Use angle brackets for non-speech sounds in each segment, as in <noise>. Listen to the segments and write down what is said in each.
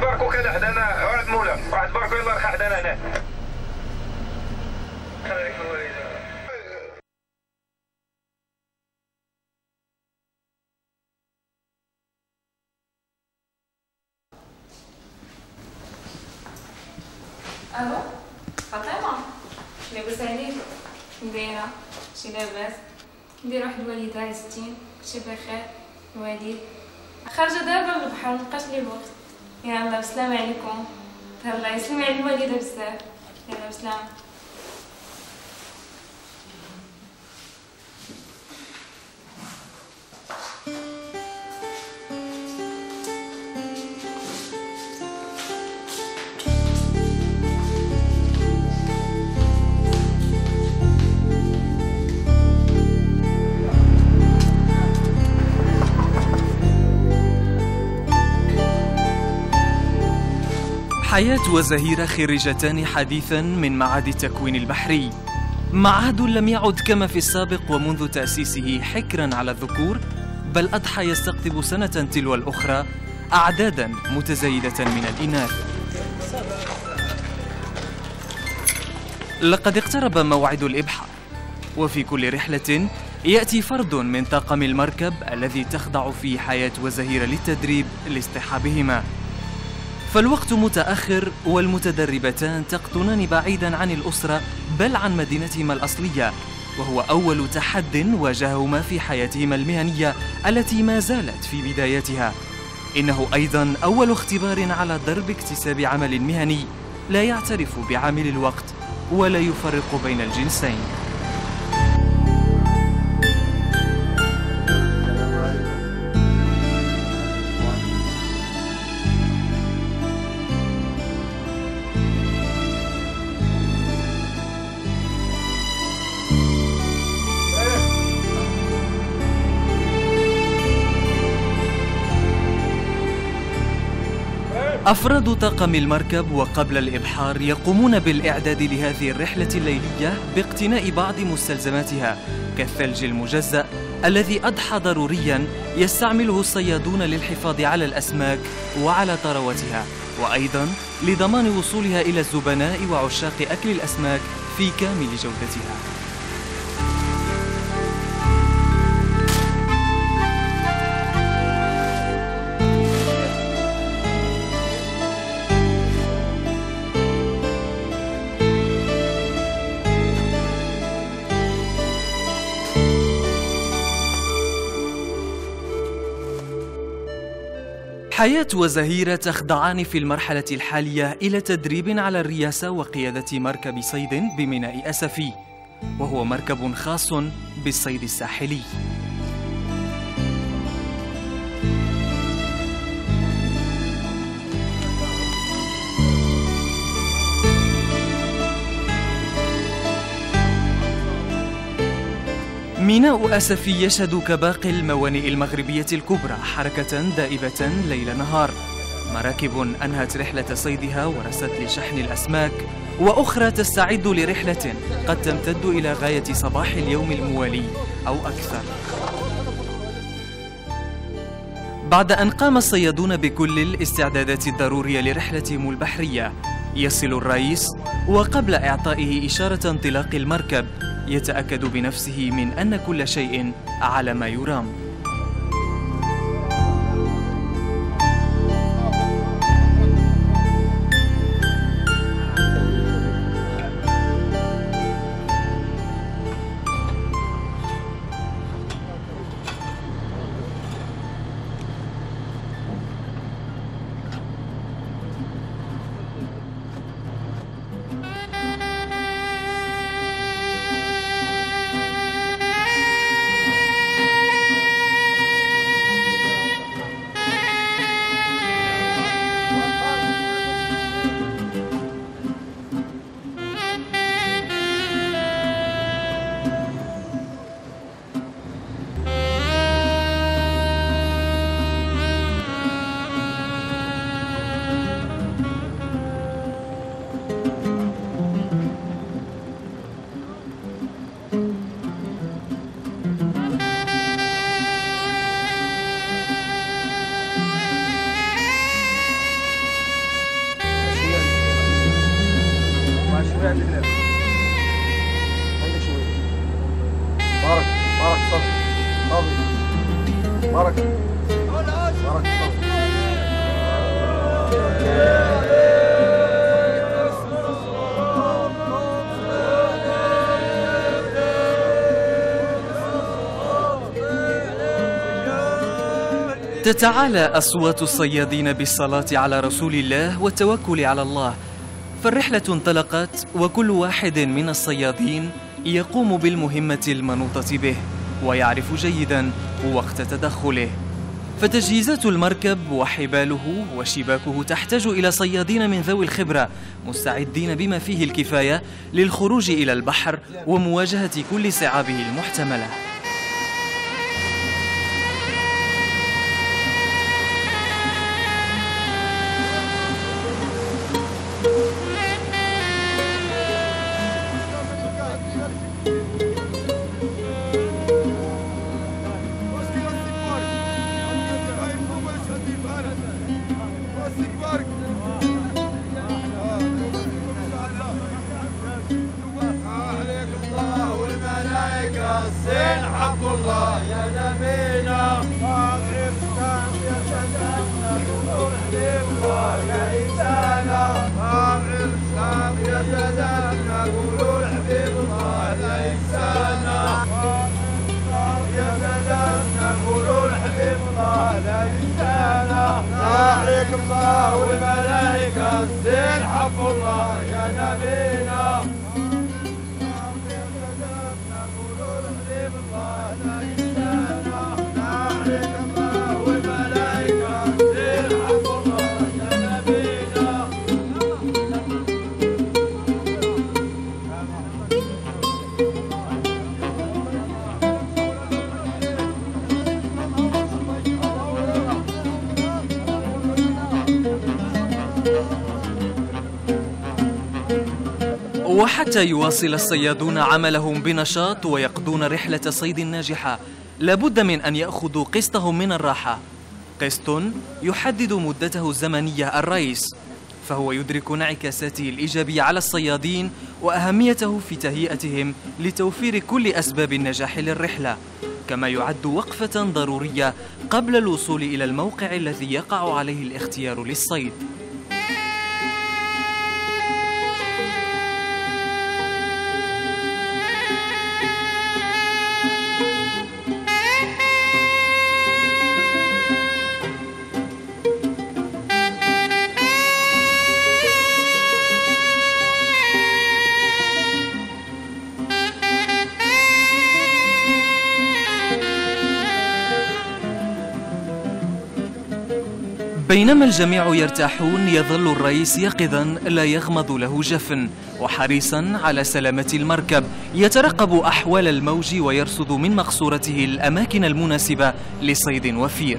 باركو كذا حدانا واحد مولا. واحد باركو يلا رخى حدانا هنا. ألو؟ فاطمة؟ لاباس عليك دايره شي لاباس؟ ندير واحد الوالدة عزتين شي بخير؟ الوالد خارجة دابا للبحر مبقاش لي الوقت يلا بسلام عليكم. تهلا يسلم على الوالده بزاف. يلا بسلام. حياة وزهيرة خريجتان حديثا من معهد التكوين البحري. معهد لم يعد كما في السابق ومنذ تأسيسه حكرا على الذكور بل أضحى يستقطب سنة تلو الأخرى أعدادا متزايدة من الإناث. لقد اقترب موعد الإبحار وفي كل رحلة يأتي فرد من طاقم المركب الذي تخضع فيه حياة وزهيرة للتدريب لاصطحابهما فالوقت متأخر والمتدربتان تقطنان بعيدا عن الأسرة بل عن مدينتهما الأصلية وهو أول تحد واجههما في حياتهما المهنية التي ما زالت في بداياتها. إنه أيضا أول اختبار على درب اكتساب عمل مهني لا يعترف بعامل الوقت ولا يفرق بين الجنسين. أفراد طاقم المركب وقبل الإبحار يقومون بالإعداد لهذه الرحلة الليلية باقتناء بعض مستلزماتها كالثلج المجزأ الذي أضحى ضروريا يستعمله الصيادون للحفاظ على الأسماك وعلى ثروتها وأيضا لضمان وصولها إلى الزبناء وعشاق أكل الأسماك في كامل جودتها. حياة وزهيرة تخضعان في المرحلة الحالية إلى تدريب على الرياسة وقيادة مركب صيد بميناء أسفي وهو مركب خاص بالصيد الساحلي. ميناء أسفي يشهد كباقي الموانئ المغربية الكبرى حركة دائبة ليل نهار. مراكب أنهت رحلة صيدها ورست لشحن الأسماك وأخرى تستعد لرحلة قد تمتد إلى غاية صباح اليوم الموالي أو أكثر. بعد أن قام الصيادون بكل الاستعدادات الضرورية لرحلتهم البحرية يصل الرئيس وقبل إعطائه إشارة انطلاق المركب يتأكد بنفسه من أن كل شيء على ما يرام. تتعالى أصوات الصيادين بالصلاة على رسول الله والتوكل على الله. فالرحلة انطلقت وكل واحد من الصيادين يقوم بالمهمة المنوطة به ويعرف جيدا وقت تدخله. فتجهيزات المركب وحباله وشباكه تحتاج إلى صيادين من ذوي الخبرة مستعدين بما فيه الكفاية للخروج إلى البحر ومواجهة كل صعابه المحتملة. الزين عبد الله يا نبينا الله والملائكة الزين عبد الله. وحتى يواصل الصيادون عملهم بنشاط ويقضون رحلة صيد ناجحة. لابد من أن يأخذوا قسطهم من الراحة. قسط يحدد مدته الزمنية الرئيس فهو يدرك انعكاساته الإيجابية على الصيادين وأهميته في تهيئتهم لتوفير كل أسباب النجاح للرحلة. كما يعد وقفة ضرورية قبل الوصول إلى الموقع الذي يقع عليه الاختيار للصيد. بينما الجميع يرتاحون يظل الرئيس يقظا لا يغمض له جفن. وحريصا على سلامة المركب. يترقب أحوال الموج ويرصد من مقصورته الأماكن المناسبة لصيد وفير.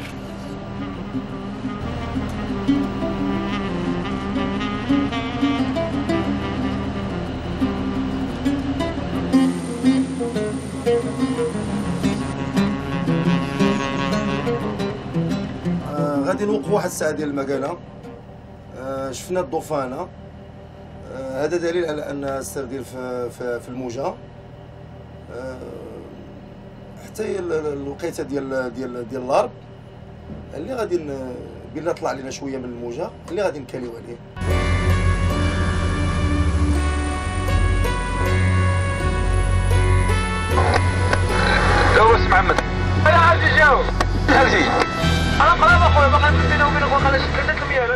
الساعة ديال المكانه آه، شفنا الضفانة. آه، هذا دليل على أن السير ديال في, في, في الموجة. آه، حتى هي ال- ال- الوقيتة ديال ديال ديال الأرض. اللي غادي بلا طلع لنا شوية من الموجة اللي غادي نكاليو عليه. جاوب محمد. أنا عايز يجاوب؟ هاتي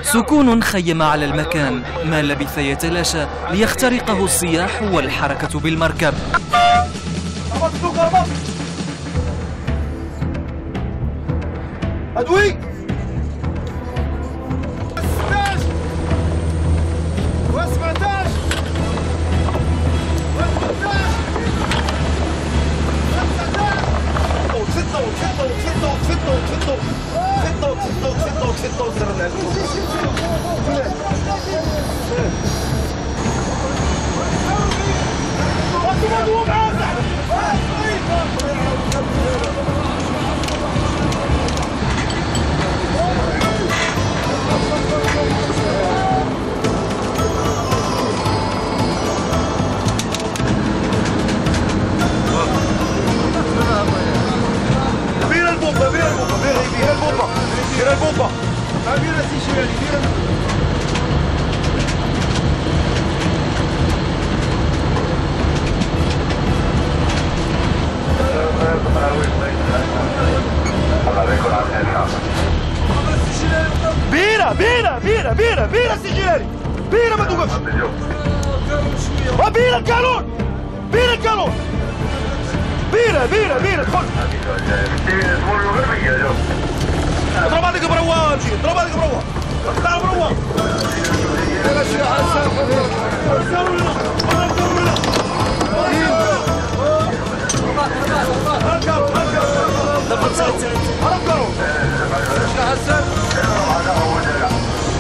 سكون خيم على المكان. ما لبث يتلاشى ليخترقه الصياح والحركة بالمركب. أدوي!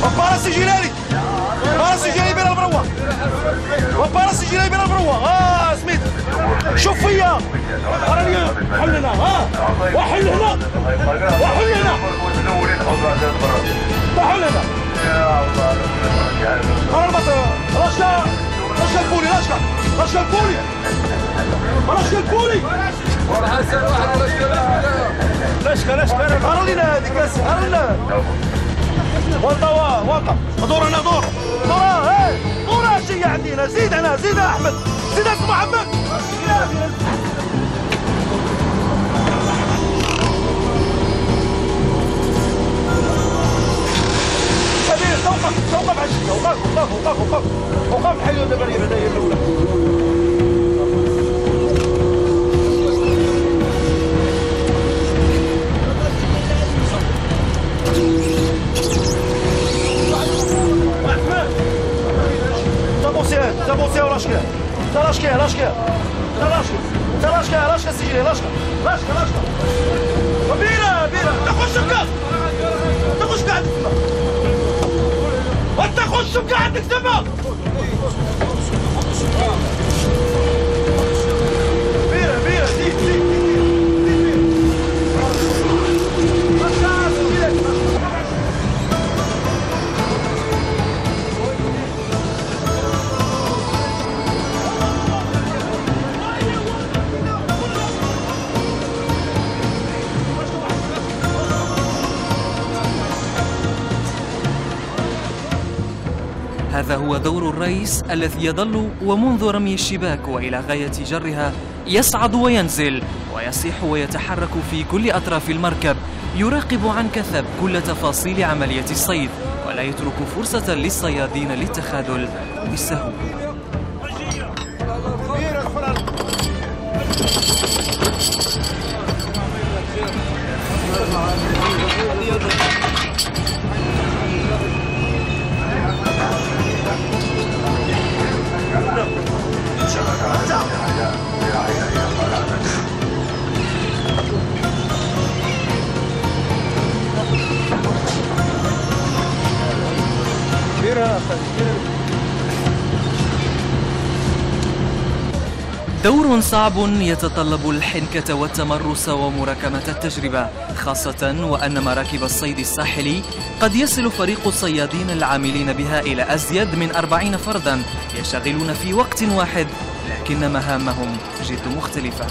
وبارس جيلاني بارس جيلاني بين البروة وبارس جيلاني بين البروة آه سميت شوف فيا راني حل هنا ها وحل هنا وحل هنا وحل هنا رشا رشا الفولي رشا رشا الفولي رشا الفولي لشكا لشكا هرب لنا هذيك هرب لنا وطا وطا دور هنا دور دور هاي دور شي عندنا زيد هنا زيد احمد زيد اسم محمد وقف وقف وقف وقف وقف حي الدبرية بداية الأولى تبوسيه وراشكه تراشكه راشكه تراشكه تراشكه راشكه سجلي راشكه راشكه راشكه بينا بينا تخش بكاس تخش قاعد تسمع وانت خش بقاعد هذا هو دور الرئيس الذي يظل ومنذ رمي الشباك وإلى غاية جرها يصعد وينزل ويصيح ويتحرك في كل أطراف المركب يراقب عن كثب كل تفاصيل عملية الصيد ولا يترك فرصة للصيادين للتخاذل بالسهو. دور صعب يتطلب الحنكة والتمرس ومراكمة التجربة خاصة وأن مراكب الصيد الساحلي قد يصل فريق الصيادين العاملين بها إلى أزيد من أربعين فردا يشتغلون في وقت واحد لكن مهامهم جد مختلفة.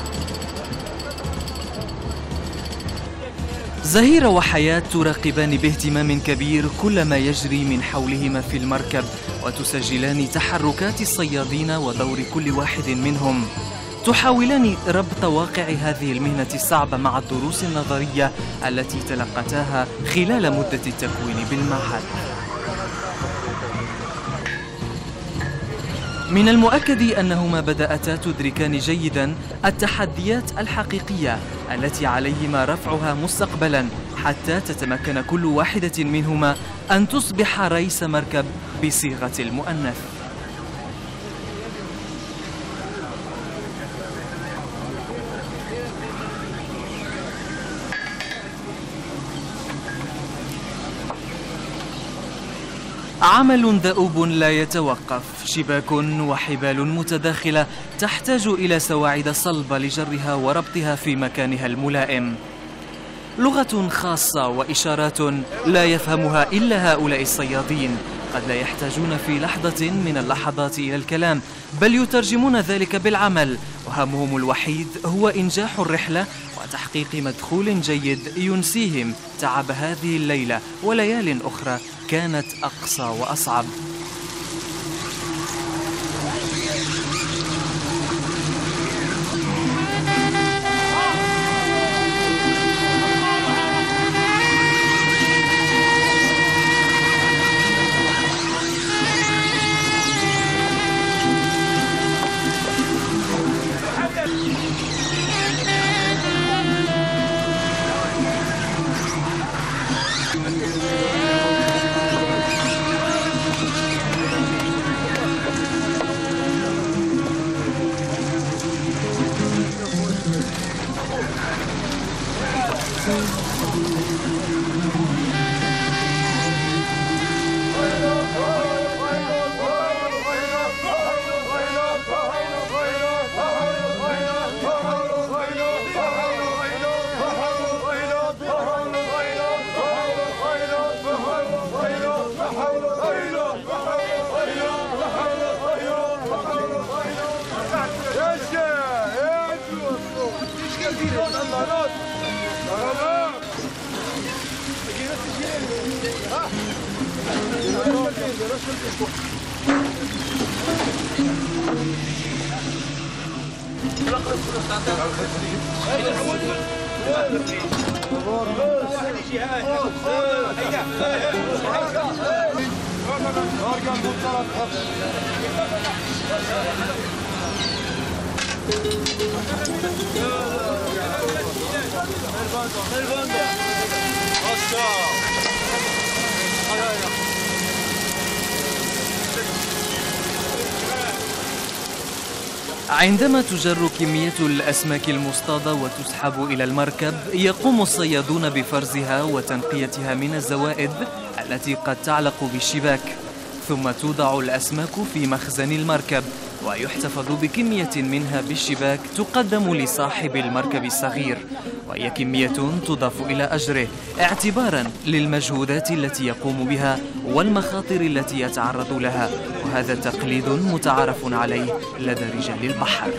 زهيرة وحياة تراقبان باهتمام كبير كل ما يجري من حولهما في المركب وتسجلان تحركات الصيادين ودور كل واحد منهم. تحاولان ربط واقع هذه المهنة الصعبة مع الدروس النظرية التي تلقتاها خلال مدة التكوين بالمعهد. من المؤكد أنهما بدأتا تدركان جيدا التحديات الحقيقية التي عليهما رفعها مستقبلا حتى تتمكن كل واحدة منهما أن تصبح رئيس مركب بصيغة المؤنث. عمل دؤوب لا يتوقف شباك وحبال متداخلة تحتاج إلى سواعد صلبة لجرها وربطها في مكانها الملائم. لغة خاصة وإشارات لا يفهمها إلا هؤلاء الصيادين قد لا يحتاجون في لحظة من اللحظات إلى الكلام بل يترجمون ذلك بالعمل وهمهم الوحيد هو إنجاح الرحلة وتحقيق مدخول جيد ينسيهم تعب هذه الليلة وليال أخرى. كانت أقصى وأصعب. Bel bando, bel bando. Aşağı. Hadi hadi. عندما تجر كمية الأسماك المصطادة وتسحب إلى المركب يقوم الصيادون بفرزها وتنقيتها من الزوائد التي قد تعلق بالشباك ثم توضع الأسماك في مخزن المركب. ويحتفظ بكمية منها بالشباك تقدم لصاحب المركب الصغير وهي كمية تضاف إلى أجره اعتبارا للمجهودات التي يقوم بها والمخاطر التي يتعرض لها وهذا تقليد متعارف عليه لدى رجال البحر.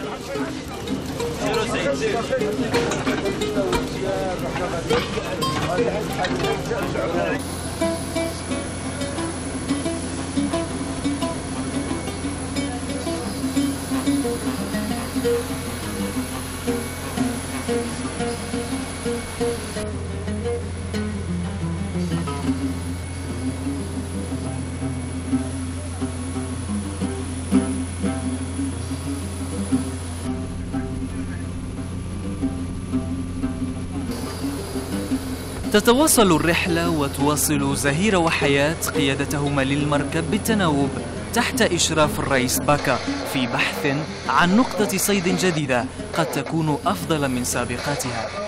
تتواصل الرحلة وتواصل زهير وحياة قيادتهما للمركب بالتناوب. تحت إشراف الرئيس باكا في بحث عن نقطة صيد جديدة قد تكون أفضل من سابقاتها.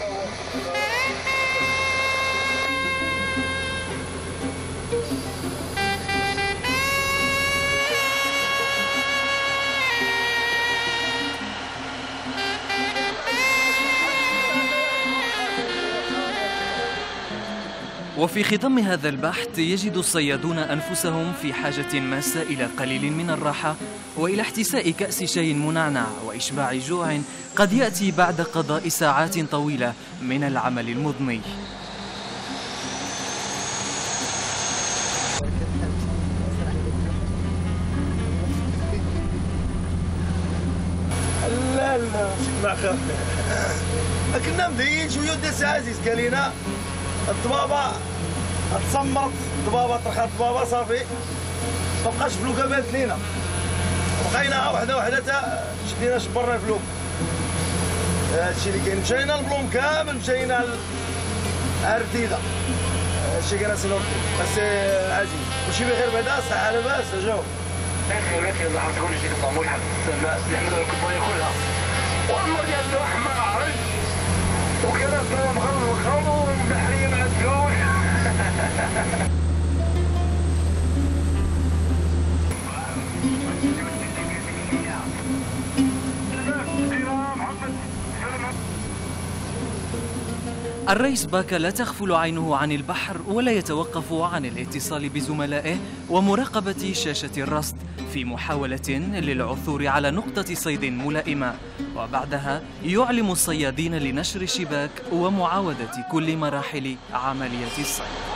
وفي خضم هذا البحث يجد الصيادون أنفسهم في حاجة ماسة إلى قليل من الراحة وإلى احتساء كأس شاي منعنع وإشباع جوع قد يأتي بعد قضاء ساعات طويلة من العمل المضني. لا لا ما خاف كنا شوية عزيز قال لنا الضبابه تسمرت الضبابه طرحت الضبابه صافي. ما فلوكه بانت لينا بقينا وحده وحده تا شدينا شبرنا الفلوك هادشي اللي كاين مشينا للبلوم كامل مشينا للرديده هادشي كان سنورتي بس عزيز وشي بخير بعدا صحة لاباس جاوب لكن لكن ما عرفتش كل شيء كان ملحق يحمل الكوبايه كلها والله ديال اللحمه عرفت؟ وكانت مغرب وخمر ومحريه مع الزوج Thank you. الرئيس باكا لا تغفل عينه عن البحر ولا يتوقف عن الاتصال بزملائه ومراقبة شاشة الرصد في محاولة للعثور على نقطة صيد ملائمة. وبعدها يعلم الصيادين لنشر الشباك ومعاودة كل مراحل عملية الصيد.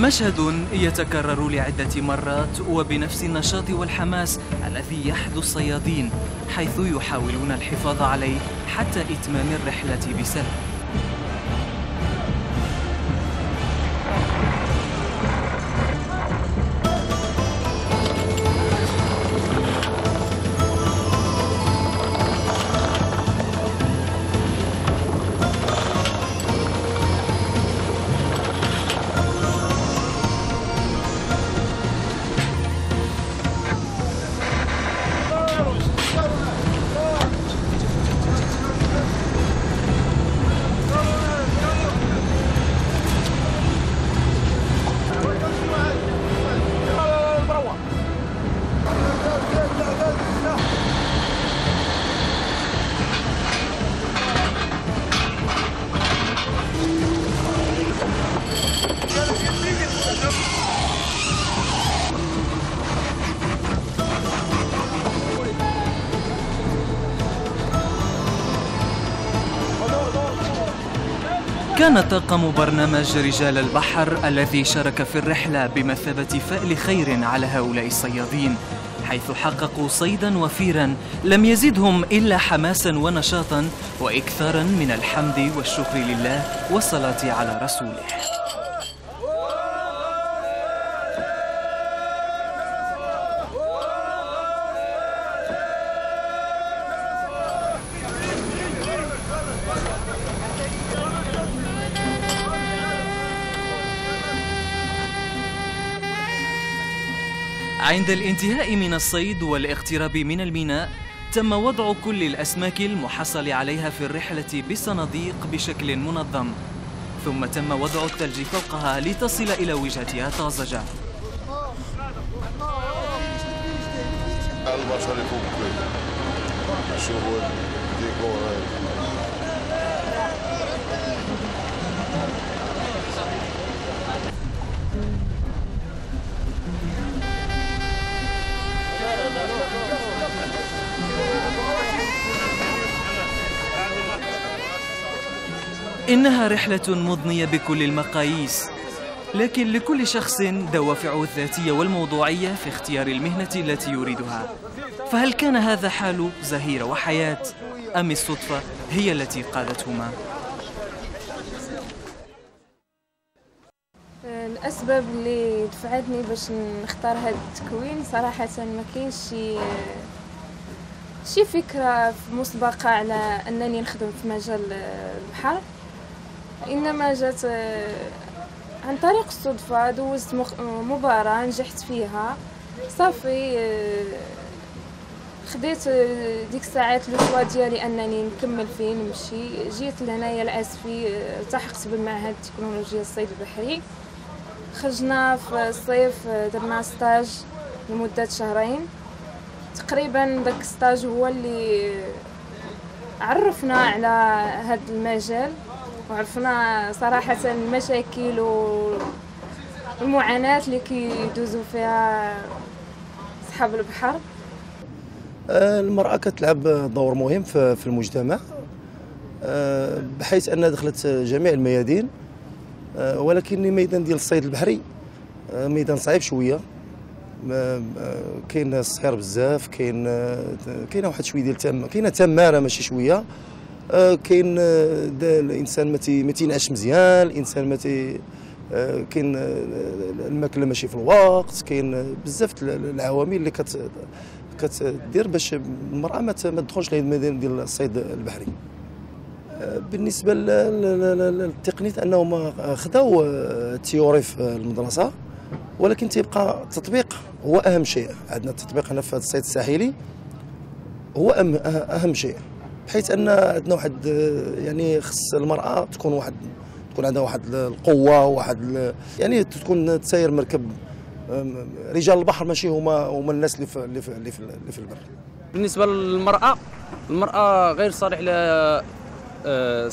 مشهد يتكرر لعدة مرات وبنفس النشاط والحماس الذي يحدو الصيادين حيث يحاولون الحفاظ عليه حتى إتمام الرحلة بسلام كان طاقم برنامج رجال البحر الذي شارك في الرحلة بمثابة فأل خير على هؤلاء الصيادين حيث حققوا صيدا وفيرا لم يزدهم إلا حماسا ونشاطا وإكثارا من الحمد والشكر لله والصلاة على رسوله. عند الانتهاء من الصيد والاقتراب من الميناء تم وضع كل الأسماك المحصل عليها في الرحلة بصناديق بشكل منظم. ثم تم وضع الثلج فوقها لتصل إلى وجهتها طازجة. البشر يفك شغل ديكور. إنها رحلة مضنية بكل المقاييس لكن لكل شخص دوافعه الذاتية والموضوعية في اختيار المهنة التي يريدها فهل كان هذا حال زهير وحياة أم الصدفة هي التي قادتهما؟ الأسباب اللي دفعتني باش نختار هذا التكوين صراحة ما كاينش شي شي فكرة مسبقة على أنني نخدم في مجال البحر؟ إنما جات عن طريق الصدفة دوزت مباراة نجحت فيها. صافي خديت ديك الساعات لو ديالي أنني نكمل فيه نمشي. جيت لهنايا لأسفي التحقت بالمعهد التكنولوجيا الصيد البحري. خرجنا في الصيف درنا stage لمدة شهرين. تقريبا داك stage هو اللي عرفنا على هذا المجال وعرفنا صراحة المشاكل والمعاناة اللي كيدوزو فيها صحاب البحر. آه، المرأة كتلعب دور مهم في المجتمع آه، بحيث أنها دخلت جميع الميادين آه، ولكن ميدان ديال الصيد البحري ميدان صعيب شوية. كاين الصحير بزاف كاين آه، كاينة واحد شوية ديال تم كاينة تماره ماشي شوية. كاين الإنسان ما تينعش مزيان الإنسان ما تي كاين الماكلة ماشي في الوقت كاين بزاف العوامل اللي كت كتدير باش المرأة ما تدخلش للميدان ديال الصيد البحري. بالنسبة للتقنية انهم خداو التيوري في المدرسة. ولكن تيبقى التطبيق هو أهم شيء. عندنا التطبيق هنا في الصيد الساحلي هو أهم, أهم شيء. بحيث أن عندنا واحد يعني خص المرأة تكون واحد تكون عندها واحد القوة واحد يعني تكون تساير مركب رجال البحر ماشي هما هما الناس اللي في اللي في, اللي في البر. بالنسبة للمرأة المرأة غير صالح آه، آه،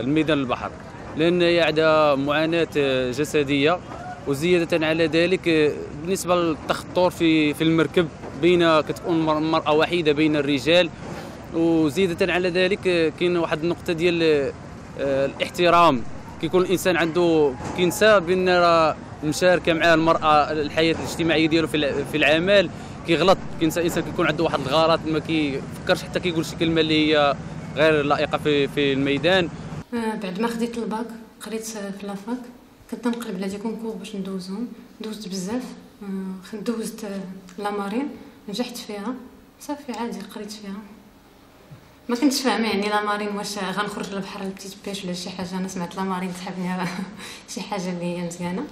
الميدان البحر. لأن هي عندها معاناة آه، جسدية. وزيادة على ذلك بالنسبة للتخطر في في المركب بين كتكون مرأة وحيدة بين الرجال. وزيادة على ذلك كاين واحد النقطة ديال الاحترام. كيكون الإنسان عنده كينسى بأن المشاركه مع المرأة الحياة الاجتماعية ديالو في العمل كيغلط. كينسى الانسان كيكون عنده واحد الغلط ما كيفكرش حتى كيقول شي كلمة اللي هي غير لائقة في في الميدان. آه، بعد ما خديت الباك قريت في la fac. كنت نقلب على des concours باش ندوزهم دوزت بزاف. آه، دوزت la marine نجحت فيها. صافي عادي قريت فيها. ما كنتش فاهمة يعني la marine واش غنخرج للبحر ال petite pêche ولا شي حاجة. أنا سمعت la marine تحبني <laughs> شي حاجة اللي هي مزيانة.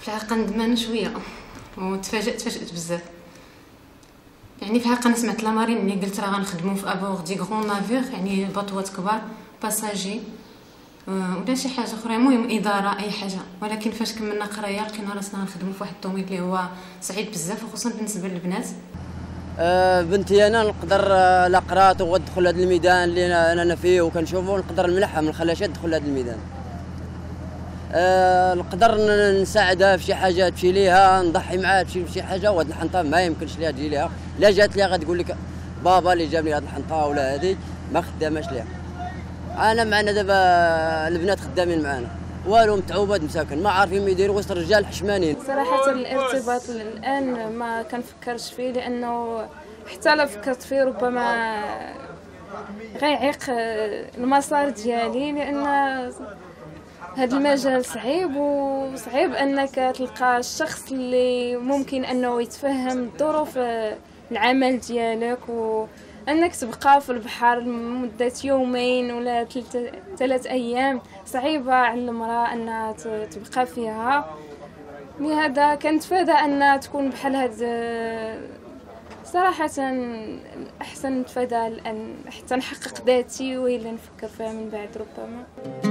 في الحقيقة ندمان شوية. وتفاجات تفاجأت بزاف. يعني في الحقيقة أنا سمعت لامارين اللي قلت راه غنخدمو في ابور دي غون نافير يعني بطوات كبار باساجي. ولا شي حاجة أخرى. المهم إدارة أي حاجة. ولكن فاش كملنا قراية لقينا راسنا نخدمو في واحد الطوميل اللي هو صعيب بزاف وخصوصا بالنسبة للبنات. أه بنتي أنا نقدر آه، لا قرات وغتدخل هذا الميدان اللي أنا فيه وكنشوفو نقدر نمنحها ما نخليهاش تدخل هذا الميدان. أه نقدر نساعدها في شي حاجة تمشي ليها نضحي معاها تمشي شي حاجة وهاد الحنطة ما يمكنش ليها تجي ليها. لا جات ليها غتقول لك بابا اللي جاب لي هاد الحنطة ولا هذه ما خداماش ليها. أنا معنا دابا البنات خدامين معنا والو متعوبات مساكن ما عارفين ما يديروا وسط الرجال حشمانين. صراحة الارتباط الآن ما كنفكرش فيه لأنه حتى لو فكرت فيه ربما غيعيق المسار ديالي لأن هذا المجال صعيب وصعيب أنك تلقى الشخص اللي ممكن أنه يتفهم ظروف العمل ديالك وأنك تبقى في البحر لمدة يومين ولا ثلاث أيام. صعيبة على المرأة أنها تبقى فيها. لهذا كنتفادى أن تكون بحال هاد صراحة أحسن نتفادى لأن حتى نحقق ذاتي اللي نفكر فيها من بعد ربما.